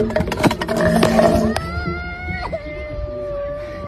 Thank you.